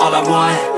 All I want,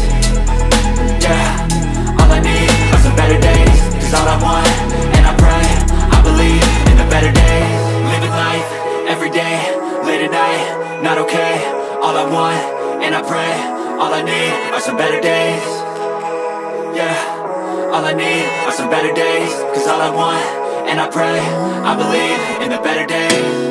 all I need are some better days Cause all I want, and I pray, I believe in the better days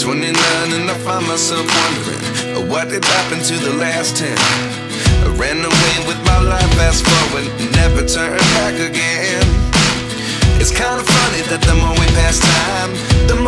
29 and I find myself wondering uh, What did happen to the last 10? I ran away with my life, fast forward, never turn back again It's kinda funny that the more we pass time The more